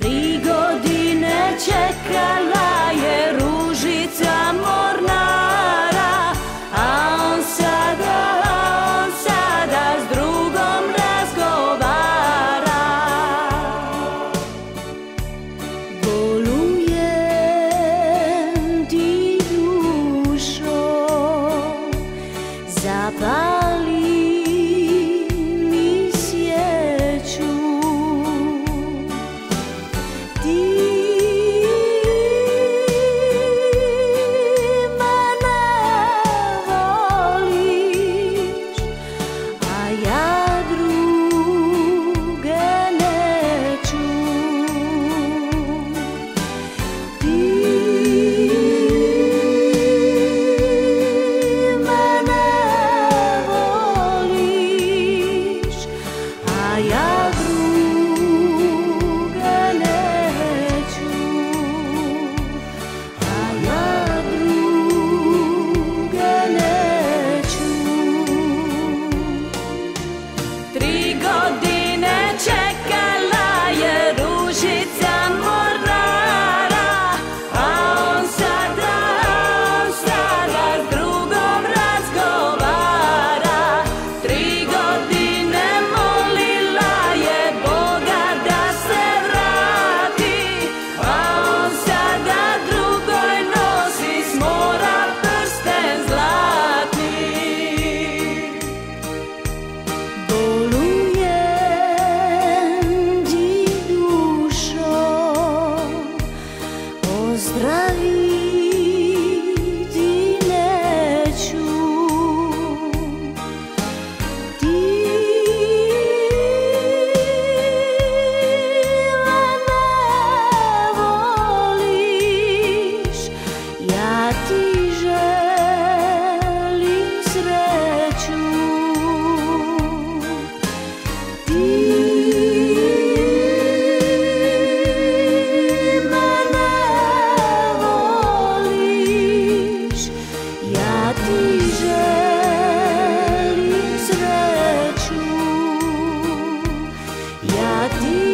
Tri godine čekala один.